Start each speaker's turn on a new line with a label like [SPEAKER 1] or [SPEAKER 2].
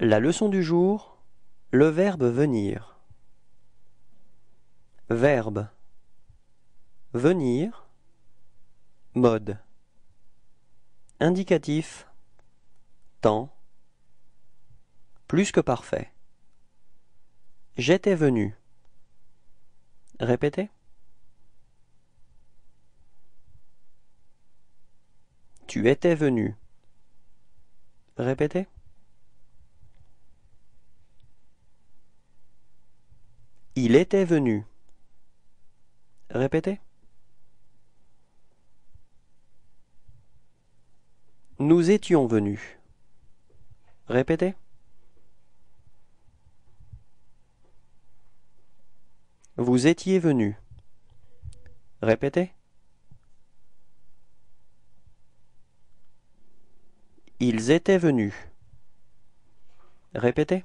[SPEAKER 1] La leçon du jour, le verbe venir. Verbe venir. Mode indicatif temps plus que parfait. J'étais venu. Répétez. Tu étais venu. Répétez. Il était venu. Répétez. Nous étions venus. Répétez. Vous étiez venu. Répétez. Ils étaient venus. Répétez.